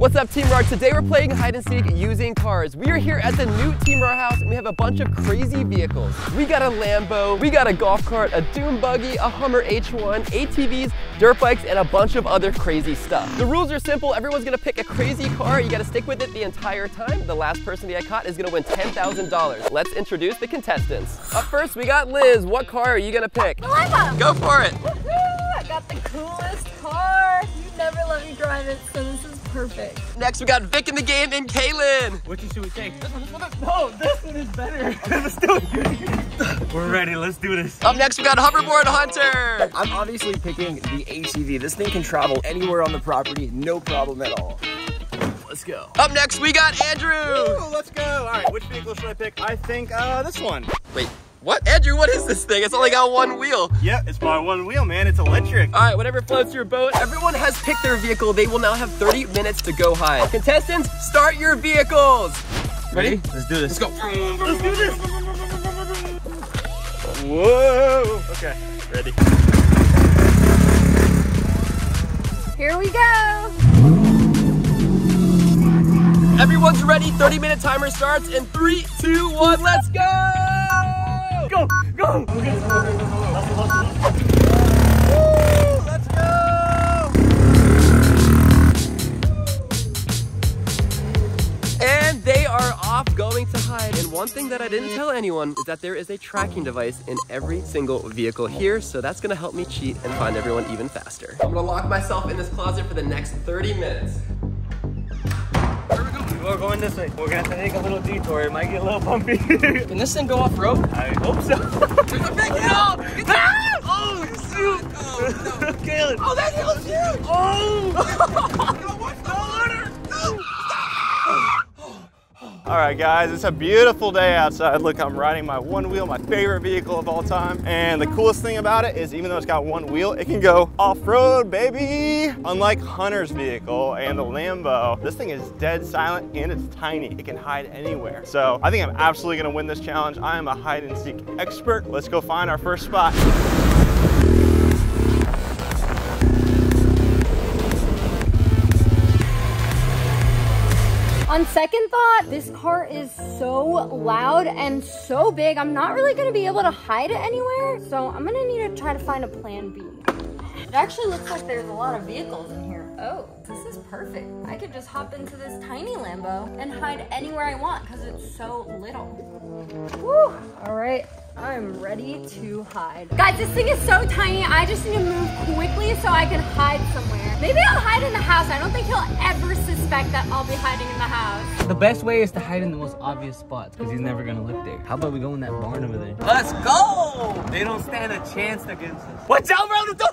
What's up, Team RAR? Today we're playing hide and seek using cars. We are here at the new Team RAR house and we have a bunch of crazy vehicles. We got a Lambo, we got a golf cart, a Dune buggy, a Hummer H1, ATVs, dirt bikes, and a bunch of other crazy stuff. The rules are simple. Everyone's gonna pick a crazy car. You gotta stick with it the entire time. The last person to get caught is gonna win $10,000. Let's introduce the contestants. Up first, we got Liz. What car are you gonna pick? The Lambo. Go for it. I got the coolest car. You never let me drive it, so this is perfect. Next, we got Vic in the game and Kalen. Which one should we take? This one, this one, this No, this one is better. let's do it. We're ready, let's do this. Up next, we got Hoverboard Hunter. I'm obviously picking the ATV. This thing can travel anywhere on the property, no problem at all. Let's go. Up next, we got Andrew. Ooh, let's go. All right, which vehicle should I pick? I think uh, this one. Wait, what? Andrew, what is this thing? It's only got one wheel. Yeah, it's my one wheel, man. It's electric. All right, whatever floats your boat. Everyone has picked their vehicle. They will now have 30 minutes to go hide. Contestants, start your vehicles. Ready? Let's do this. Let's go. Let's do this. Whoa. Okay, ready. Here we go. Everyone's ready. 30 minute timer starts in three, two, one. let's go. Go, go. Let's go. And they are off going to hide. And one thing that I didn't tell anyone is that there is a tracking device in every single vehicle here. So that's gonna help me cheat and find everyone even faster. I'm gonna lock myself in this closet for the next 30 minutes. We're going this way. We're gonna have to take a little detour. It might get a little bumpy. Can this thing go off road? I hope so. There's a big hill! Get! Ah! Oh, shoot! Oh, no. Caleb. oh that hill's huge! Oh! All right, guys, it's a beautiful day outside. Look, I'm riding my one wheel, my favorite vehicle of all time. And the coolest thing about it is even though it's got one wheel, it can go off-road, baby. Unlike Hunter's vehicle and the Lambo, this thing is dead silent and it's tiny. It can hide anywhere. So I think I'm absolutely gonna win this challenge. I am a hide and seek expert. Let's go find our first spot. On second thought, this car is so loud and so big. I'm not really gonna be able to hide it anywhere. So I'm gonna need to try to find a plan B. It actually looks like there's a lot of vehicles in here. Oh, this is perfect. I could just hop into this tiny Lambo and hide anywhere I want because it's so little. Woo, all right. I'm ready to hide. Guys, this thing is so tiny. I just need to move quickly so I can hide somewhere. Maybe I'll hide in the house. I don't think he'll ever suspect that I'll be hiding in the house. The best way is to hide in the most obvious spots because he's never gonna look there. How about we go in that barn over there? Let's go! They don't stand a chance against us. Watch out around the door!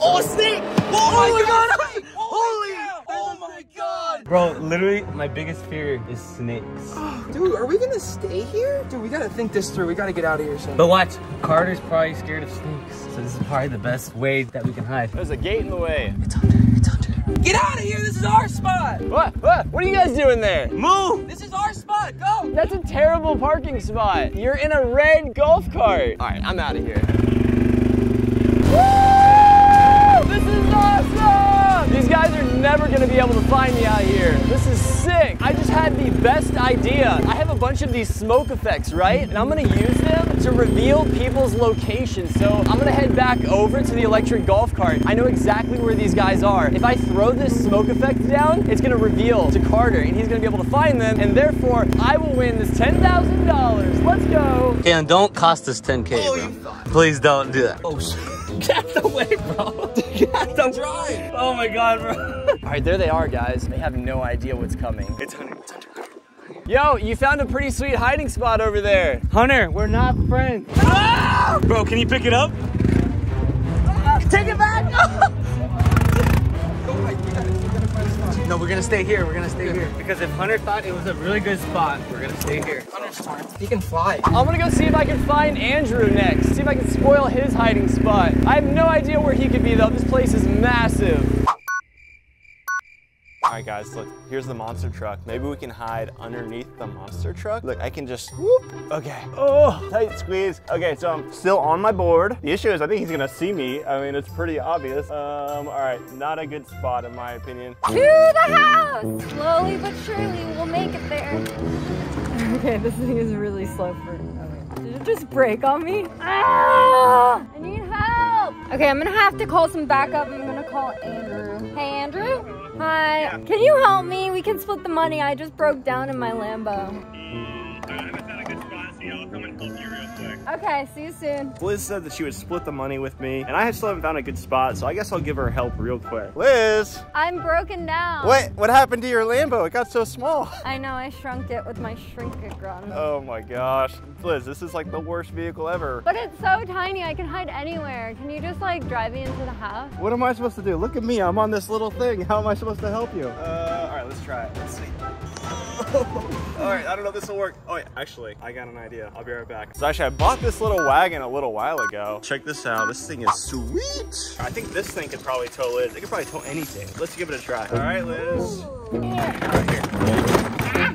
Oh, snake! Oh, my oh god! Holy! Oh my god! Bro, literally, my biggest fear is snakes. Oh, dude, are we gonna stay here? Dude, we gotta think this through. We gotta get out of here soon. But watch, Carter's probably scared of snakes. So this is probably the best way that we can hide. There's a gate in the way. It's under. Get out of here! This is our spot! What? What? What are you guys doing there? Move! This is our spot! Go! That's a terrible parking spot. You're in a red golf cart. All right, I'm out of here. Guys are never gonna be able to find me out here. This is sick. I just had the best idea. I have a bunch of these smoke effects, right? And I'm gonna use them to reveal people's locations. So I'm gonna head back over to the electric golf cart. I know exactly where these guys are. If I throw this smoke effect down, it's gonna reveal to Carter and he's gonna be able to find them and therefore I will win this $10,000. Let's go. Ken, don't cost us 10K, bro. Please don't do that. Oh, shit. Get the way, bro. Get the drive. Oh my god, bro. All right, there they are, guys. They have no idea what's coming. It's Hunter. It's Hunter. Yo, you found a pretty sweet hiding spot over there. Hunter, we're not friends. Bro, can you pick it up? We're gonna stay here. We're gonna stay here. Because if Hunter thought it was a really good spot, we're gonna stay here. He can fly. I'm gonna go see if I can find Andrew next. See if I can spoil his hiding spot. I have no idea where he could be though. This place is massive. All right, guys, look, here's the monster truck. Maybe we can hide underneath the monster truck. Look, I can just whoop. Okay. Oh, tight squeeze. Okay, so I'm still on my board. The issue is I think he's gonna see me. I mean, it's pretty obvious. Um, all right, not a good spot in my opinion. To the house! Slowly but surely, we'll make it there. Okay, this thing is really slow for. Oh wait. Did it just break on me? Ah! I need help! Okay, I'm gonna have to call some backup. I'm gonna call Andrew. Hey, Andrew? Hi. Can you help me? We can split the money. I just broke down in my Lambo. Okay, see you soon. Liz said that she would split the money with me, and I still haven't found a good spot, so I guess I'll give her help real quick. Liz! I'm broken down. What, what happened to your Lambo? It got so small. I know, I shrunk it with my shrink-a-grun. Oh my gosh. Liz, this is like the worst vehicle ever. But it's so tiny, I can hide anywhere. Can you just like drive me into the house? What am I supposed to do? Look at me, I'm on this little thing. How am I supposed to help you? Uh, all right, let's try it. Let's see. all right, I don't know if this will work. Oh, yeah, actually, I got an idea. I'll be right back. So actually, I bought this little wagon a little while ago. Check this out. This thing is sweet. I think this thing could probably tow Liz. It could probably tow anything. Let's give it a try. All right, Liz.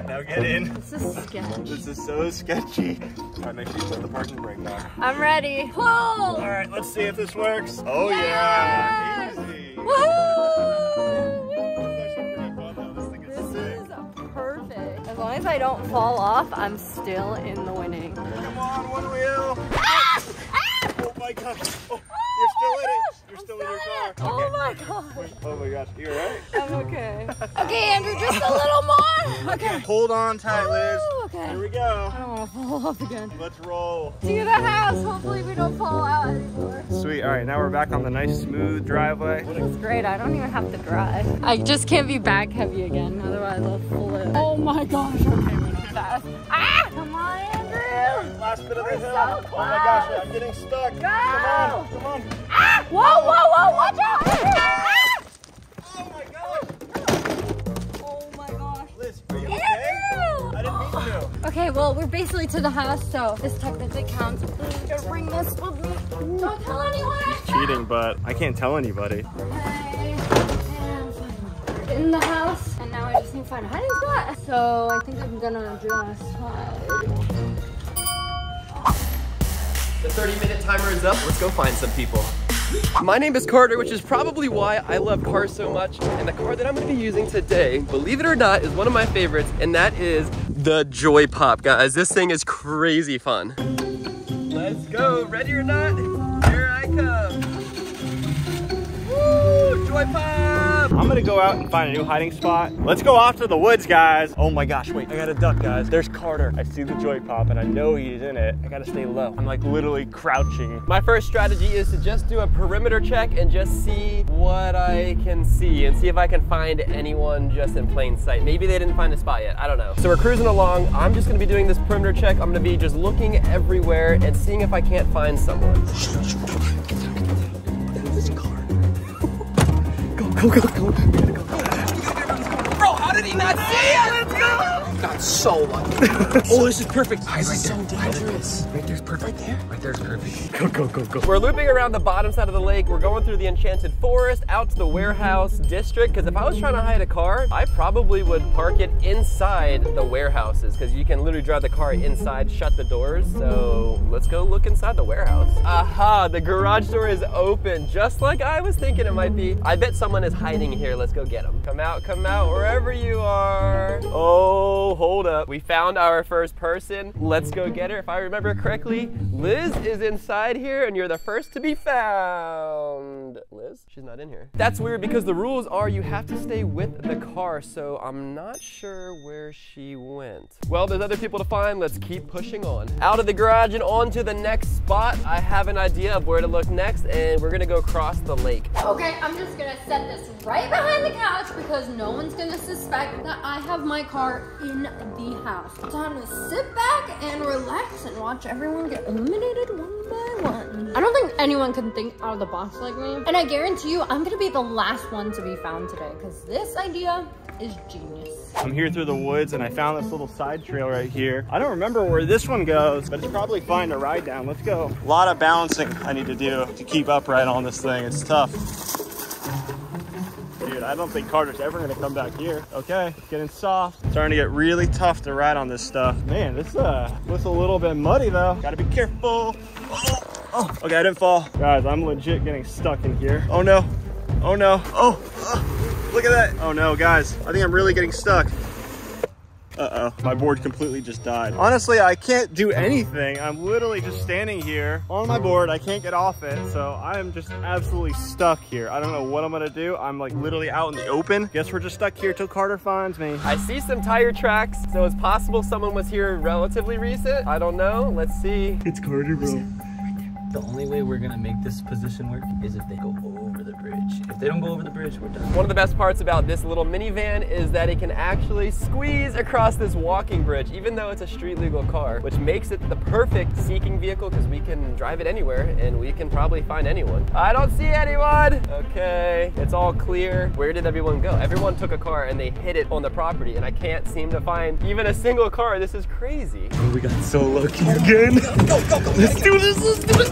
Now get in. This is sketch. This is so sketchy. All right, make sure you put the parking brake on. I'm ready. Pull! All right, let's see if this works. Oh yeah, Yes! easy. Woo! Perfect. As long as I don't fall off, I'm still in the winning. Come on, one wheel. Ah! Oh my gosh. Oh, you're still in it. You're still in your car. Oh my god. Oh my gosh, you're right. I'm okay. Okay, Andrew, just a little more. Okay. Hold on tight, Liz. Ooh, okay. Here we go. I don't want to fall off again. Let's roll. See the house. Hopefully we don't fall out anymore. Sweet. All right, now we're back on the nice smooth driveway. It's great. I don't even have to drive. I just can't be back heavy again. Otherwise I'll flip. Oh my gosh. Okay, we went fast. Ah! Come on, Andrew. Last bit of the We're hill. so oh my gosh. I'm getting stuck. Go. Come on, come on. Ah! Whoa, whoa, whoa, watch out! Ah! Oh my gosh. Oh my gosh. Liz, are you okay? Andrew! I didn't mean to. Okay, well, we're basically to the house, so this technically counts. I'm gonna bring this with me. Don't tell anyone. Cheating, but I can't tell anybody. Okay, and finally, we're in the house, and now I just need to find a hiding spot. So I think I'm gonna just hide. The 30 minute timer is up. Let's go find some people. My name is Carter, which is probably why I love cars so much. And the car that I'm gonna be using today, believe it or not, is one of my favorites, and that is the Joy Pop, guys. This thing is crazy fun. Let's go, ready or not, Woo, Joy Pop! I'm gonna go out and find a new hiding spot. Let's go off to the woods, guys. Oh my gosh, wait, I gotta duck, guys. There's Carter. I see the joy pop and I know he's in it. I gotta stay low. I'm like literally crouching. My first strategy is to just do a perimeter check and just see what I can see and see if I can find anyone just in plain sight. Maybe they didn't find a spot yet, I don't know. So we're cruising along. I'm just gonna be doing this perimeter check. I'm gonna be just looking everywhere and seeing if I can't find someone. Go, go, go, go. Bro, how did he not see it? Let's go! Got so lucky. oh, this is perfect. This is so dangerous. Right there's perfect. Right there? Right there's perfect. Go, go, go, go. We're looping around the bottom side of the lake. We're going through the enchanted forest out to the warehouse district. Because if I was trying to hide a car, I probably would park it inside the warehouses. Because you can literally drive the car inside, shut the doors. So let's go look inside the warehouse. Aha, the garage door is open, just like I was thinking it might be. I bet someone is hiding here. Let's go get them. Come out, come out, wherever you are. Oh, hold up. We found our first person. Let's go get her. If I remember correctly, Liz is inside here and you're the first to be found. Liz? She's not in here. That's weird because the rules are you have to stay with the car, so I'm not sure where she went. Well, there's other people to find. Let's keep pushing on. Out of the garage and on to the next spot. I have an idea of where to look next and we're gonna go across the lake. Okay, I'm just gonna set this right behind the couch because no one's gonna suspect that I have my car in the house. Time to sit back and relax and watch everyone get eliminated one by one. I don't think anyone can think out of the box like me. And I guarantee you, I'm gonna be the last one to be found today because this idea is genius. I'm here through the woods and I found this little side trail right here. I don't remember where this one goes, but it's probably fine to ride down. Let's go. A lot of balancing I need to do to keep upright on this thing. It's tough. I don't think Carter's ever gonna come back here. Okay, getting soft. Starting to get really tough to ride on this stuff. Man, this uh, looks a little bit muddy though. Gotta be careful. Oh, oh, okay, I didn't fall. Guys, I'm legit getting stuck in here. Oh no, oh no, oh, oh, look at that. Oh no, guys, I think I'm really getting stuck. Uh-oh, my board completely just died. Honestly, I can't do anything. I'm literally just standing here on my board. I can't get off it, so I am just absolutely stuck here. I don't know what I'm gonna do. I'm like literally out in the open. Guess we're just stuck here till Carter finds me. I see some tire tracks, so it's possible someone was here relatively recent. I don't know. Let's see. It's Carter, bro. The only way we're gonna make this position work is if they go over the bridge. If they don't go over the bridge, we're done. One of the best parts about this little minivan is that it can actually squeeze across this walking bridge, even though it's a street legal car, which makes it the perfect seeking vehicle because we can drive it anywhere and we can probably find anyone. I don't see anyone. Okay, it's all clear. Where did everyone go? Everyone took a car and they hid it on the property and I can't seem to find even a single car. This is crazy. Oh, We got so lucky again. Go, go, go. Let's do this, let's do this.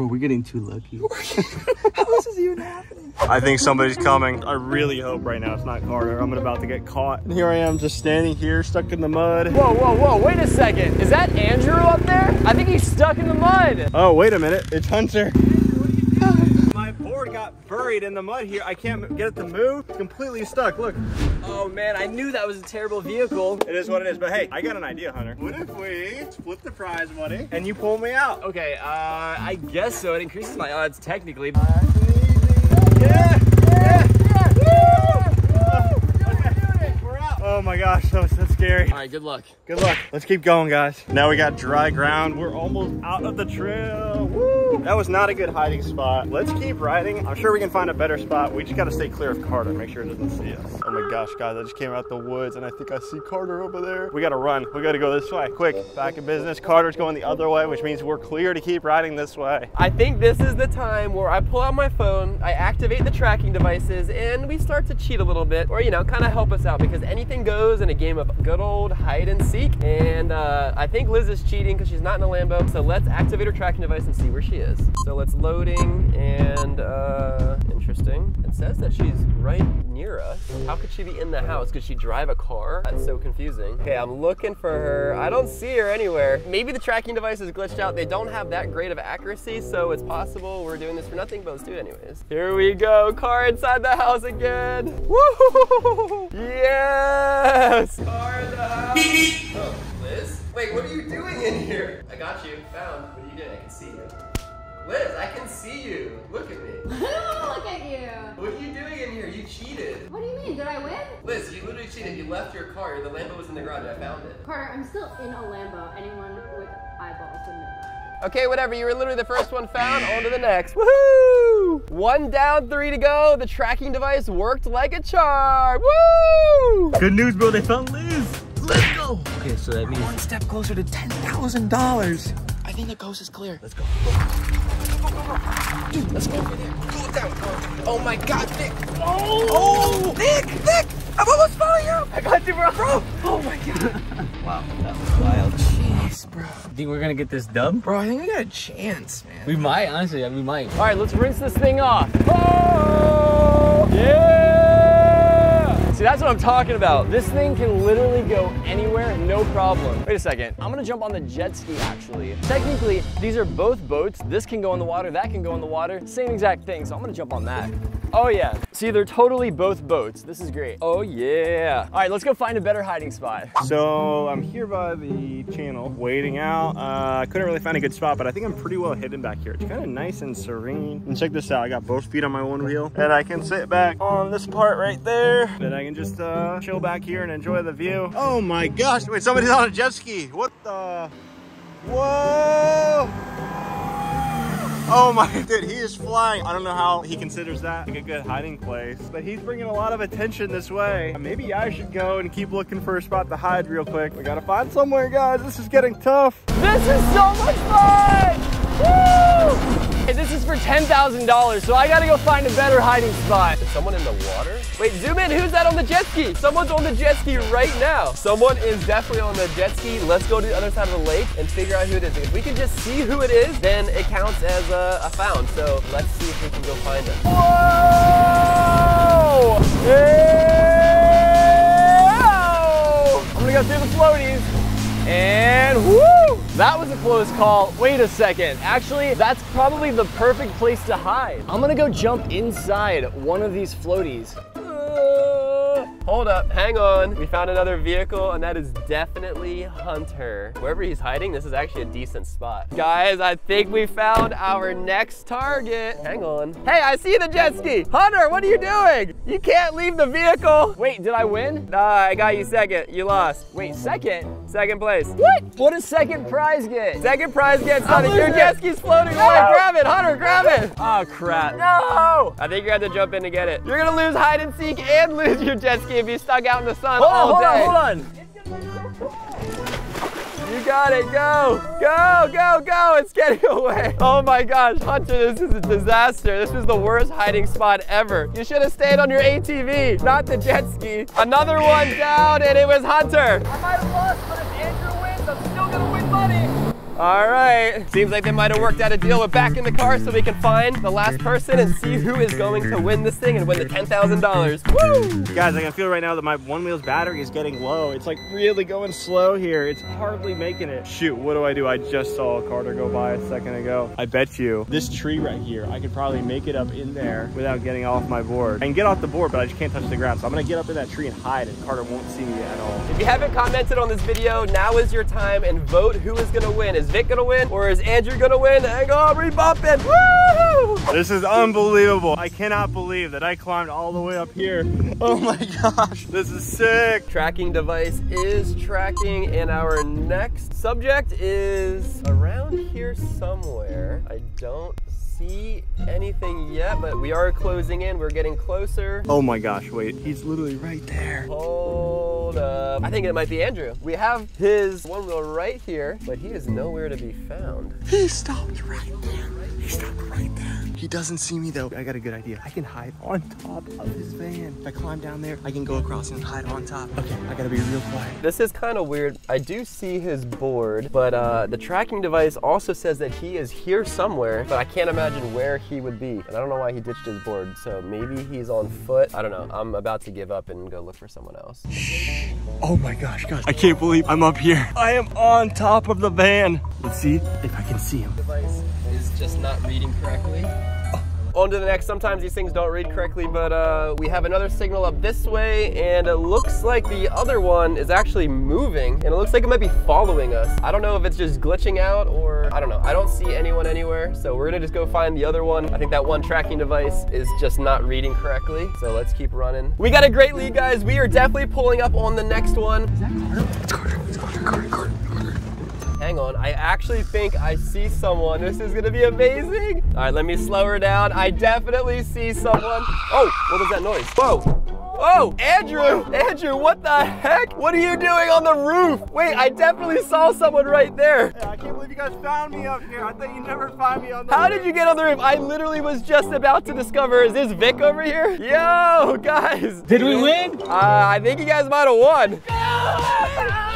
Bro, we're getting too lucky. How this is even happening? I think somebody's coming. I really hope right now it's not Carter. I'm about to get caught. And here I am just standing here stuck in the mud. Whoa, whoa, whoa, wait a second. Is that Andrew up there? I think he's stuck in the mud. Oh, wait a minute. It's Hunter. My board got buried in the mud here. I can't get it to move. It's completely stuck. Look. Oh man, I knew that was a terrible vehicle. It is what it is. But hey, I got an idea, Hunter. What if we split the prize money and you pull me out? Okay, uh, I guess so. It increases my odds technically. Yeah! Yeah! Oh my gosh, that was so scary. All right, good luck. Good luck. Let's keep going, guys. Now we got dry ground. We're almost out of the trail. Woo! That was not a good hiding spot. Let's keep riding. I'm sure we can find a better spot. We just got to stay clear of Carter, make sure he doesn't see us. Oh my gosh, guys, I just came out the woods and I think I see Carter over there. We got to run. We got to go this way. Quick, back in business. Carter's going the other way, which means we're clear to keep riding this way. I think this is the time where I pull out my phone, I activate the tracking devices, and we start to cheat a little bit, or you know, kind of help us out because anything goes in a game of good old hide and seek. And uh, I think Liz is cheating because she's not in a Lambo. So let's activate her tracking device and see where she is. So let's loading and uh, interesting. It says that she's right near us. How could she be in the house? Could she drive a car? That's so confusing. Okay, I'm looking for her. I don't see her anywhere. Maybe the tracking device is glitched out. They don't have that great of accuracy, so it's possible we're doing this for nothing, but let's do it anyways. Here we go, car inside the house again. Woo! Yes! Car in the house. Oh, Liz? Wait, what are you doing in here? I got you, found. What are you doing? I can see you. Liz, I can see you. Look at me. Look at you. What are you doing in here? You cheated. What do you mean? Did I win? Liz, you literally cheated. You left your car. The Lambo was in the garage. I found it. Carter, I'm still in a Lambo. Anyone with eyeballs would know that. Okay, whatever. You were literally the first one found. On to the next. Woohoo! One down, three to go. The tracking device worked like a charm. Woo! Good news, bro. They found Liz. Let's go. Okay, so that means One step closer to $10,000. I think the coast is clear. Let's go. Dude, let's go over there. Go down. Oh my god, Nick. Oh, oh Nick, Nick. I'm almost falling out. I got you, bro. Bro, oh my god. wow, that was wild. Jeez, bro. Think we're gonna get this dub? Bro, I think we got a chance, man. We might, honestly, we might. All right, let's rinse this thing off. Oh, yeah! See, that's what I'm talking about. This thing can literally go anywhere, no problem. Wait a second, I'm gonna jump on the jet ski actually. Technically, these are both boats. This can go in the water, that can go in the water. Same exact thing, so I'm gonna jump on that. Oh yeah, see, they're totally both boats. This is great. Oh yeah. All right, let's go find a better hiding spot. So I'm here by the channel, waiting out. Uh, I couldn't really find a good spot, but I think I'm pretty well hidden back here. It's kind of nice and serene. And check this out, I got both feet on my one wheel, and I can sit back on this part right there. Then I can just uh, chill back here and enjoy the view. Oh my gosh, wait, somebody's on a jet ski. What the? Whoa! Oh my, dude, he is flying. I don't know how he considers that like a good hiding place, but he's bringing a lot of attention this way. Maybe I should go and keep looking for a spot to hide real quick. We gotta find somewhere, guys. This is getting tough. This is so much fun! Woo! This is for $10,000, so I gotta go find a better hiding spot. Is someone in the water? Wait, zoom in. Who's that on the jet ski? Someone's on the jet ski right now. Someone is definitely on the jet ski. Let's go to the other side of the lake and figure out who it is. If we can just see who it is, then it counts as a, a found. So let's see if we can go find him. Whoa! I'm gonna go through the floaties. And whoo! That was a close call. Wait a second. Actually, that's probably the perfect place to hide. I'm gonna go jump inside one of these floaties. Uh, Hold up, hang on. We found another vehicle and that is definitely Hunter. Wherever he's hiding, this is actually a decent spot. Guys, I think we found our next target. Hang on. Hey, I see the jet ski. Hunter, what are you doing? You can't leave the vehicle. Wait, did I win? Nah, I got you second. You lost. Wait, second? Second place. What? What does second prize get? Second prize gets nothing. Your jet ski's floating away. Grab it, Hunter, grab it. Oh crap. No! I think you're gonna have to jump in to get it. You're gonna lose hide and seek and lose your jet ski you stuck out in the sun Hold on, all hold day. on, hold on. You got it, go! Go, go, go! It's getting away. Oh my gosh, Hunter, this is a disaster. This was the worst hiding spot ever. You should have stayed on your ATV, not the jet ski. Another one down, and it was Hunter. I might have lost, but All right. Seems like they might have worked out a deal. We're back in the car so we can find the last person and see who is going to win this thing and win the $10,000. Woo! Guys, I can feel right now that my one wheel's battery is getting low. It's like really going slow here. It's hardly making it. Shoot, what do I do? I just saw a Carter go by a second ago. I bet you this tree right here, I could probably make it up in there without getting off my board. I can get off the board, but I just can't touch the ground. So I'm gonna get up in that tree and hide and Carter won't see me at all. If you haven't commented on this video, now is your time and vote who is gonna win. Is Vic gonna win or is Andrew gonna win? Hang on, rebumping. Woo! This is unbelievable. I cannot believe that I climbed all the way up here. Oh my gosh, this is sick. Tracking device is tracking and our next subject is around here somewhere. I don't see anything yet, but we are closing in. We're getting closer. Oh my gosh, wait, he's literally right there. Oh. Hold up. Uh, I think it might be Andrew. We have his one wheel right here, but he is nowhere to be found. He stopped right there. He stopped right there. He doesn't see me though. I got a good idea. I can hide on top of his van. If I climb down there, I can go across and hide on top. Okay, I gotta be real quiet. This is kind of weird. I do see his board, but uh, the tracking device also says that he is here somewhere, but I can't imagine where he would be. And I don't know why he ditched his board, so maybe he's on foot. I don't know. I'm about to give up and go look for someone else. Oh my gosh, guys. I can't believe I'm up here. I am on top of the van. Let's see if I can see him. Device is just not reading correctly. On to the next. Sometimes these things don't read correctly, but uh, we have another signal up this way, and it looks like the other one is actually moving, and it looks like it might be following us. I don't know if it's just glitching out or I don't know. I don't see anyone anywhere, so we're gonna just go find the other one. I think that one tracking device is just not reading correctly, so let's keep running. We got a great lead, guys. We are definitely pulling up on the next one. Hang on, I actually think I see someone. This is gonna be amazing. All right, let me slow her down. I definitely see someone. Oh, what was that noise? Whoa. Oh, Andrew! Andrew, what the heck? What are you doing on the roof? Wait, I definitely saw someone right there. I can't believe you guys found me up here. I thought you'd never find me on the How did you get on the roof? I literally was just about to discover, is this Vic over here? Yo, guys. Did we win? Uh, I think you guys might have won.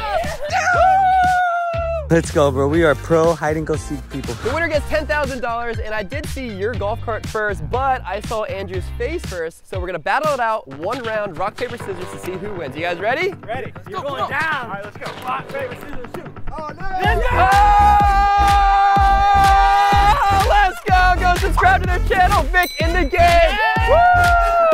Let's go, bro. We are pro hide and go seek people. The winner gets $10,000, and I did see your golf cart first, but I saw Andrew's face first, so we're gonna battle it out one round, rock, paper, scissors to see who wins. You guys ready? Ready? You're go, going go. down. All right, let's go. Rock, paper, scissors, shoot. Oh no! Oh, let's go! Go subscribe to their channel, Vic in the game! Woo!